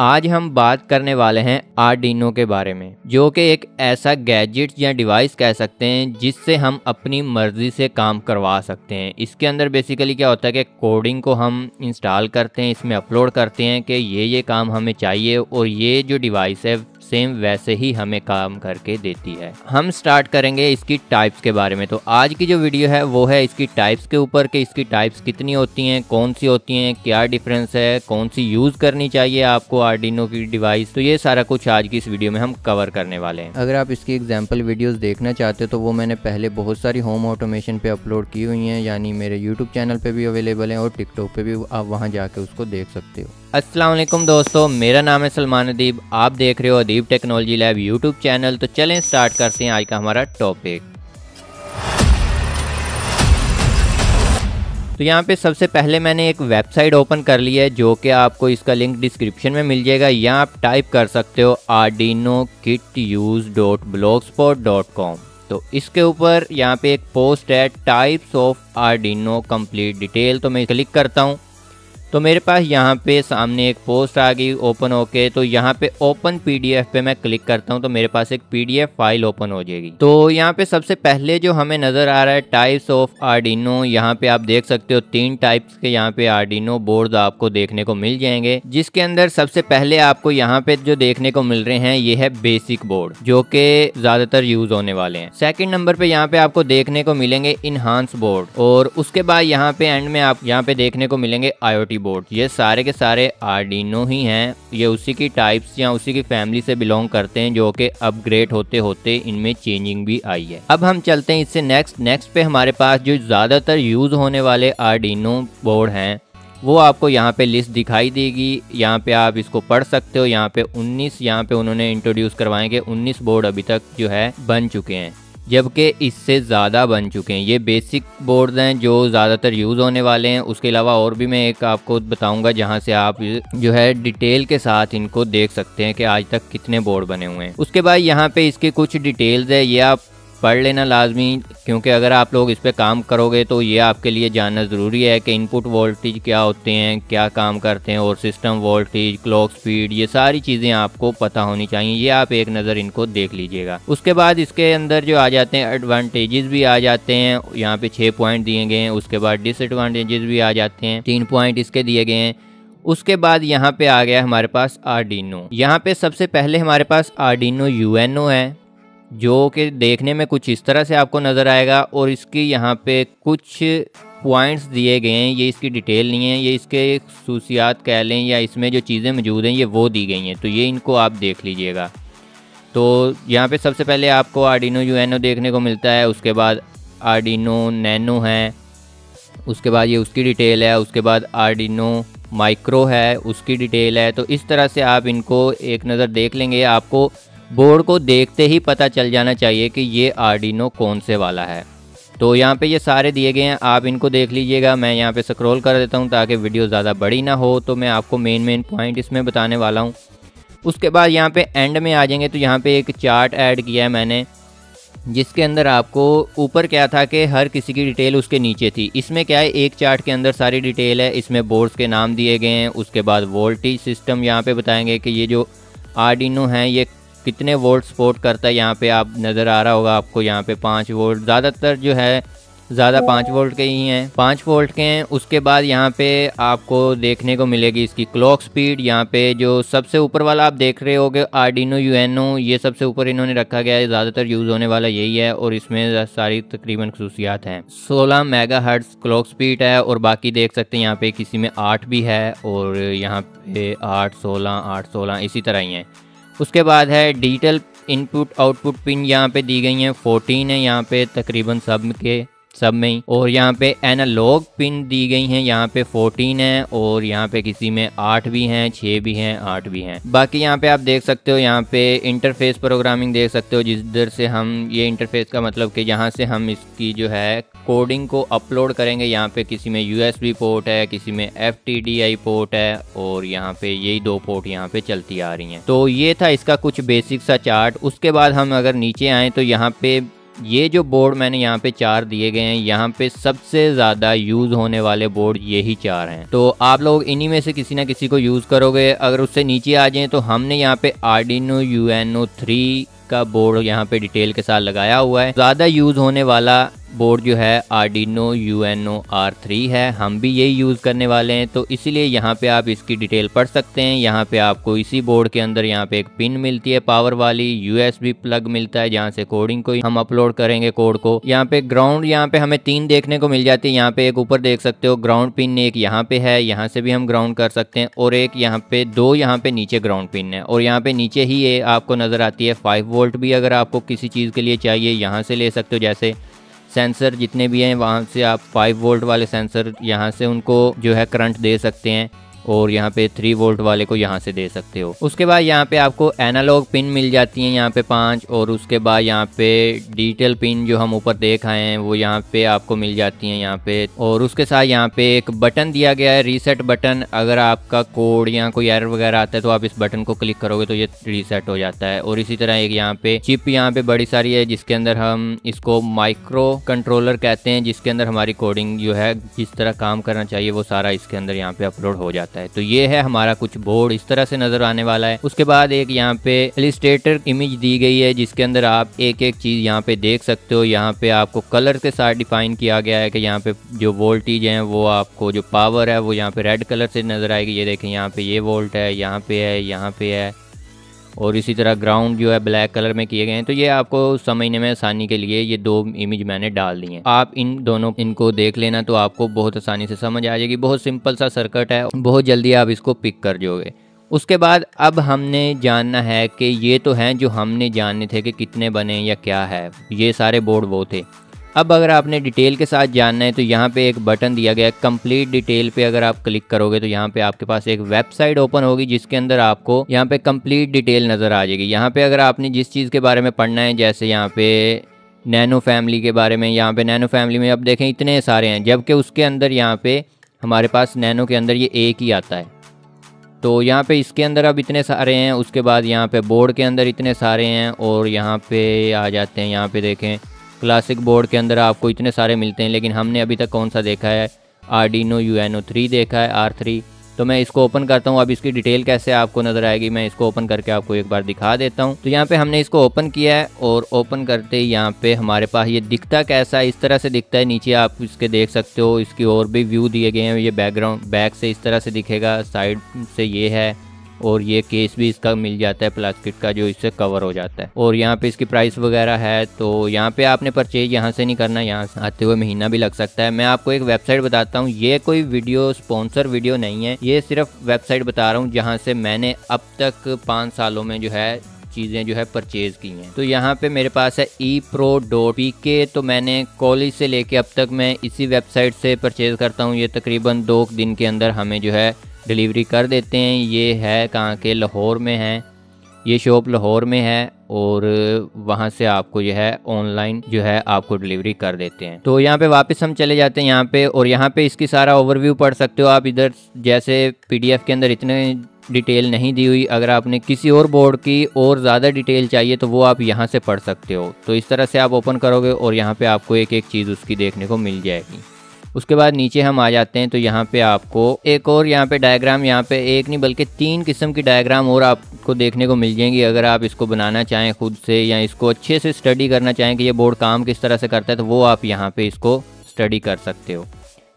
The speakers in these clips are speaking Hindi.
आज हम बात करने वाले हैं आर्डिनो के बारे में, जो कि एक ऐसा गैजेट या डिवाइस कह सकते हैं जिससे हम अपनी मर्ज़ी से काम करवा सकते हैं। इसके अंदर बेसिकली क्या होता है कि कोडिंग को हम इंस्टॉल करते हैं, इसमें अपलोड करते हैं कि ये ये काम हमें चाहिए और ये जो डिवाइस है सेम वैसे ही हमें काम करके देती है। हम स्टार्ट करेंगे इसकी टाइप्स के बारे में। तो आज की जो वीडियो है, वो है इसकी टाइप्स के ऊपर कि इसकी टाइप्स कितनी होती हैं, कौन सी होती हैं, क्या डिफरेंस है, कौन सी यूज़ करनी चाहिए आपको आर्डिनो की डिवाइस तो ये सारा कुछ आज की इस वीडियो में हम कवर करने वाले हैं। अगर आप इसकी एग्ज़ाम्पल वीडियोज़ देखना चाहते हो तो वो मैंने पहले बहुत सारी होम ऑटोमेशन पे अपलोड की हुई हैं, यानी मेरे यूट्यूब चैनल पर भी अवेलेबल हैं और टिकटॉक पर भी आप वहाँ जाके उसको देख सकते हो। असलम दोस्तों, मेरा नाम है सलमान अदीब। आप देख रहे हो Adeeb technology lab YouTube channel. तो चलें स्टार्ट करते हैं आज का हमारा टॉपिक। तो यहाँ पे सबसे पहले मैंने एक वेबसाइट ओपन कर ली है, जो कि आपको इसका लिंक डिस्क्रिप्शन में मिल जाएगा। यहाँ आप टाइप कर सकते हो Arduino kit use dot blog spot dot com तो इसके ऊपर यहाँ पे एक पोस्ट है types of Arduino complete detail तो मैं क्लिक करता हूँ। तो मेरे पास यहाँ पे सामने एक पोस्ट आ गई ओपन होके तो यहाँ पे ओपन पीडीएफ पे मैं क्लिक करता हूँ तो मेरे पास एक पीडीएफ फ़ाइल ओपन हो जाएगी। तो यहाँ पे सबसे पहले जो हमें नज़र आ रहा है टाइप्स ऑफ़ आर्डिनो यहाँ पे आप देख सकते हो तीन टाइप्स के यहाँ पे आर्डिनो बोर्ड आपको देखने को मिल जाएँगे, जिसके अंदर सबसे पहले आपको यहाँ पे जो देखने को मिल रहे हैं, ये है बेसिक बोर्ड जो कि ज़्यादातर यूज़ होने वाले हैं। सेकेंड नंबर पे यहाँ पे आपको देखने को मिलेंगे इनहांस बोर्ड और उसके बाद यहाँ पे एंड में आप यहाँ पे देखने को मिलेंगे आई बोर्ड ये सारे के सारे आर्डिनो ही हैं। ये उसी की टाइप्स या उसी की फैमिली से बिलोंग करते हैं, जो कि अपग्रेड होते होते इनमें चेंजिंग भी आई है। अब हम चलते हैं इससे नेक्स्ट नेक्स्ट पे हमारे पास जो ज़्यादातर यूज़ होने वाले आर्डिनो बोर्ड हैं, वो आपको यहाँ पे लिस्ट दिखाई देगी। यहाँ पे आप इसको पढ़ सकते हो। यहाँ पे 19 यहाँ पे उन्होंने इंट्रोड्यूस करवाए करवाएँगे 19 बोर्ड अभी तक जो है बन चुके हैं। जबकि इससे ज़्यादा बन चुके हैं। ये बेसिक बोर्ड हैं जो ज़्यादातर यूज़ होने वाले हैं। उसके अलावा और भी मैं एक आपको बताऊँगा जहाँ से आप जो है डिटेल के साथ इनको देख सकते हैं कि आज तक कितने बोर्ड बने हुए हैं। उसके बाद यहाँ पे इसके कुछ डिटेल्स है। ये आप पढ़ लेना लाजमी, क्योंकि अगर आप लोग इस पर काम करोगे तो ये आपके लिए जानना ज़रूरी है कि इनपुट वोल्टेज क्या होते हैं, क्या काम करते हैं, और सिस्टम वोल्टेज क्लॉक स्पीड ये सारी चीज़ें आपको पता होनी चाहिए। ये आप एक नज़र इनको देख लीजिएगा। उसके बाद इसके अंदर जो आ जाते हैं एडवांटेजेस भी आ जाते हैं। यहाँ पे छः पॉइंट दिए गए हैं। उसके बाद डिसएडवांटेजेस भी आ जाते हैं। तीन पॉइंट इसके दिए गए हैं। उसके बाद यहाँ पे आ गया हमारे पास आर्डिनो यहाँ पे सबसे पहले हमारे पास आर्डिनो यूएनओ है। जो कि देखने में कुछ इस तरह से आपको नज़र आएगा और इसकी यहाँ पे कुछ पॉइंट्स दिए गए हैं। ये इसकी डिटेल नहीं है, ये इसके खसूसियात कह लें या इसमें जो चीज़ें मौजूद हैं, ये वो दी गई हैं। तो ये इनको आप देख लीजिएगा। तो यहाँ पे सबसे पहले आपको आर्डिनो यू देखने को मिलता है, उसके बाद आर्डिनो नैनो है, उसके बाद ये उसकी डिटेल है, उसके बाद आर्डिनो माइक्रो है, उसकी डिटेल है। तो इस तरह से आप इनको एक नज़र देख लेंगे, आपको बोर्ड को देखते ही पता चल जाना चाहिए कि ये आर्डिनो कौन से वाला है। तो यहाँ पे ये सारे दिए गए हैं, आप इनको देख लीजिएगा, मैं यहाँ पे स्क्रॉल कर देता हूँ ताकि वीडियो ज़्यादा बड़ी ना हो तो मैं आपको मेन मेन पॉइंट इसमें बताने वाला हूँ। उसके बाद यहाँ पे एंड में आ जाएँगे तो यहाँ पे एक चार्ट ऐड किया है मैंने, जिसके अंदर आपको ऊपर क्या था कि हर किसी की डिटेल उसके नीचे थी। इसमें क्या है, एक चार्ट के अंदर सारी डिटेल है, इसमें बोर्ड्स के नाम दिए गए हैं, उसके बाद वोल्टेज सिस्टम यहाँ पे बताएँगे कि ये जो आर्डिनो हैं, ये कितने वोल्ट सपोर्ट करता है यहाँ पे आप नज़र आ रहा होगा आपको यहाँ पे पाँच वोल्ट ज़्यादातर जो है ज़्यादा पाँच वोल्ट के ही हैं। पाँच वोल्ट के हैं उसके बाद यहाँ पे आपको देखने को मिलेगी इसकी क्लॉक स्पीड। यहाँ पे जो सबसे ऊपर वाला आप देख रहे हो होगे आर्डिनो यूएनओ ये सबसे ऊपर इन्होंने रखा गया है। ज़्यादातर यूज़ होने वाला यही है और इसमें सारी तकरीबन खसूसियात हैं। सोलह मेगा हर्ट्स क्लॉक स्पीड है और बाकी देख सकते हैं यहाँ पे किसी में आठ भी है और यहाँ पे आठ सोलह आठ सोलह इसी तरह ही हैं। उसके बाद है डिजिटल इनपुट, आउटपुट पिन यहाँ पे दी गई हैं। 14 है यहाँ पे तकरीबन सब के, सब में ही। और यहाँ पे एनालॉग पिन दी गई हैं। यहाँ पे 14 है और यहाँ पे किसी में आठ भी हैं छः भी हैं, आठ भी हैं। बाकी यहाँ पे आप देख सकते हो, यहाँ पे इंटरफेस प्रोग्रामिंग देख सकते हो, जिधर से हम ये इंटरफेस का मतलब कि यहाँ से हम इसकी जो है कोडिंग को अपलोड करेंगे। यहाँ पे किसी में यूएसबी पोर्ट है, किसी में एफटीडीआई पोर्ट है और यहाँ पे यही दो पोर्ट यहाँ पे चलती आ रही हैं। तो ये था इसका कुछ बेसिक सा चार्ट उसके बाद हम अगर नीचे आए तो यहाँ पे ये जो बोर्ड मैंने यहाँ पे चार दिए गए हैं, यहाँ पे सबसे ज़्यादा यूज़ होने वाले बोर्ड यही चार हैं। तो आप लोग इन्हीं में से किसी ना किसी को यूज़ करोगे। अगर उससे नीचे आ जाएँ तो हमने यहाँ पे Arduino U N O three का बोर्ड यहाँ पे डिटेल के साथ लगाया हुआ है। ज़्यादा यूज़ होने वाला बोर्ड जो है Arduino U N O R three है हम भी यही यूज़ करने वाले हैं तो इसीलिए यहाँ पे आप इसकी डिटेल पढ़ सकते हैं यहाँ पे आपको इसी बोर्ड के अंदर यहाँ पे एक पिन मिलती है पावर वाली यूएसबी प्लग मिलता है जहाँ से कोडिंग को हम अपलोड करेंगे कोड को यहाँ पे ग्राउंड यहाँ पे हमें तीन देखने को मिल जाती है यहाँ पे एक ऊपर देख सकते हो ग्राउंड पिन एक यहाँ पे है यहाँ से भी हम ग्राउंड कर सकते हैं और एक यहाँ पे दो यहाँ पे नीचे ग्राउंड पिन है और यहाँ पे नीचे ही ये आपको नज़र आती है फाइव वोल्ट भी अगर आपको किसी चीज़ के लिए चाहिए यहाँ से ले सकते हो जैसे सेंसर जितने भी हैं, वहाँ से आप 5 वोल्ट वाले सेंसर यहाँ से उनको जो है करंट दे सकते हैं। और यहाँ पे थ्री वोल्ट वाले को यहाँ से दे सकते हो। उसके बाद यहाँ पे आपको एनालॉग पिन मिल जाती है यहाँ पे पाँच और उसके बाद यहाँ पे डिजिटल पिन जो हम ऊपर देख आए हैं, वो यहाँ पे आपको मिल जाती है यहाँ पे। और उसके साथ यहाँ पे एक बटन दिया गया है रीसेट बटन अगर आपका कोड या कोई एरर वगैरह आता है तो आप इस बटन को क्लिक करोगे तो ये रीसेट हो जाता है। और इसी तरह एक यहाँ पे चिप यहाँ पे बड़ी सारी है, जिसके अंदर हम इसको माइक्रो कंट्रोलर कहते हैं, जिसके अंदर हमारी कोडिंग जो है, जिस तरह काम करना चाहिए, वो सारा इसके अंदर यहाँ पे अपलोड हो जाता है। तो ये है हमारा कुछ बोर्ड इस तरह से नज़र आने वाला है। उसके बाद एक यहाँ पे एलिस्टेटर इमेज दी गई है, जिसके अंदर आप एक एक चीज़ यहाँ पे देख सकते हो। यहाँ पे आपको कलर के साथ डिफाइन किया गया है कि यहाँ पे जो वोल्टेज है, वो आपको जो पावर है, वो यहाँ पे रेड कलर से नज़र आएगी। ये देखें, यहाँ पे ये वोल्ट है, यहाँ पे है, यहाँ पे है। और इसी तरह ग्राउंड जो है ब्लैक कलर में किए गए हैं। तो ये आपको समझने में आसानी के लिए ये दो इमेज मैंने डाल दी हैं। आप इन दोनों, इनको देख लेना तो आपको बहुत आसानी से समझ आ जाएगी। बहुत सिंपल सा सर्किट है। बहुत जल्दी आप इसको पिक कर जोगे उसके बाद अब हमने जानना है कि ये तो हैं जो हमने जानने थे कि कितने बने या क्या है। ये सारे बोर्ड वो थे। अब अगर आपने डिटेल के साथ जानना है तो यहाँ पे एक बटन दिया गया है कंप्लीट डिटेल पे अगर आप क्लिक करोगे तो यहाँ पे आपके पास एक वेबसाइट ओपन होगी जिसके अंदर आपको यहाँ पे कंप्लीट डिटेल नज़र आ जाएगी यहाँ पे अगर आपने जिस चीज़ के बारे में पढ़ना है जैसे यहाँ पे नैनो फैमिली के बारे में यहाँ पे नैनो फैमिली में अब देखें इतने सारे हैं जबकि उसके अंदर यहाँ पे हमारे पास नैनो के अंदर ये एक ही आता है तो यहाँ पे इसके अंदर अब इतने सारे हैं उसके बाद यहाँ पे बोर्ड के अंदर इतने सारे हैं और यहाँ पे आ जाते हैं यहाँ पे देखें क्लासिक बोर्ड के अंदर आपको इतने सारे मिलते हैं, लेकिन हमने अभी तक कौन सा देखा है? Arduino U N O three देखा है आर थ्री तो मैं इसको ओपन करता हूँ। अब इसकी डिटेल कैसे आपको नज़र आएगी, मैं इसको ओपन करके आपको एक बार दिखा देता हूँ। तो यहाँ पे हमने इसको ओपन किया है और ओपन करते ही यहाँ पे हमारे पास ये दिखता कैसा है, इस तरह से दिखता है। नीचे आप इसके देख सकते हो, इसकी और भी व्यू दिए गए हैं। ये बैकग्राउंड बैक से इस तरह से दिखेगा साइड से ये है। और ये केस भी इसका मिल जाता है प्लास्टिक का जो इससे कवर हो जाता है। और यहाँ पे इसकी प्राइस वगैरह है तो यहाँ पे आपने परचेज यहाँ से नहीं करना, यहाँ से आते हुए महीना भी लग सकता है। मैं आपको एक वेबसाइट बताता हूँ, ये कोई वीडियो स्पॉन्सर वीडियो नहीं है। ये सिर्फ़ वेबसाइट बता रहा हूँ जहाँ से मैंने अब तक पाँच सालों में जो है चीज़ें जो है परचेज़ की हैं। तो यहाँ पे मेरे पास है ई प्रो डॉट पी के तो मैंने कॉलेज से लेके अब तक मैं इसी वेबसाइट से परचेज़ करता हूँ। ये तकरीबन दो दिन के अंदर हमें जो है डिलीवरी कर देते हैं। ये है कहाँ के? लाहौर में है। ये शॉप लाहौर में है और वहाँ से आपको जो है ऑनलाइन जो है आपको डिलीवरी कर देते हैं। तो यहाँ पे वापस हम चले जाते हैं यहाँ पे और यहाँ पे इसकी सारा ओवरव्यू पढ़ सकते हो आप। इधर जैसे पीडीएफ के अंदर इतने डिटेल नहीं दी हुई। अगर आपने किसी और बोर्ड की और ज़्यादा डिटेल चाहिए तो वो आप यहाँ से पढ़ सकते हो। तो इस तरह से आप ओपन करोगे और यहाँ पे आपको एक एक चीज़ उसकी देखने को मिल जाएगी। उसके बाद नीचे हम आ जाते हैं तो यहाँ पे आपको एक और यहाँ पे डायग्राम यहाँ पे एक नहीं बल्कि तीन किस्म की डायग्राम और आपको देखने को मिल जाएँगी। अगर आप इसको बनाना चाहें खुद से या इसको अच्छे से स्टडी करना चाहें कि ये बोर्ड काम किस तरह से करता है तो वो आप यहाँ पे इसको स्टडी कर सकते हो।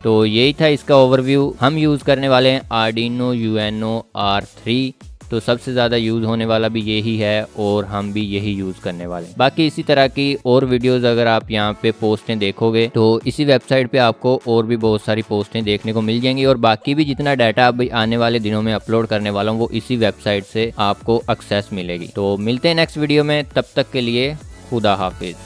तो यही था इसका ओवरव्यू हम यूज़ करने वाले हैं Arduino U N O R three तो सबसे ज़्यादा यूज़ होने वाला भी यही है और हम भी यही यूज़ करने वाले बाकी इसी तरह की और वीडियोज़ अगर आप यहाँ पे पोस्टें देखोगे तो इसी वेबसाइट पे आपको और भी बहुत सारी पोस्टें देखने को मिल जाएँगी और बाकी भी जितना डाटा अब आने वाले दिनों में अपलोड करने वाला हूँ, वो इसी वेबसाइट से आपको एक्सेस मिलेगी। तो मिलते हैं नेक्स्ट वीडियो में, तब तक के लिए खुदा हाफिज़।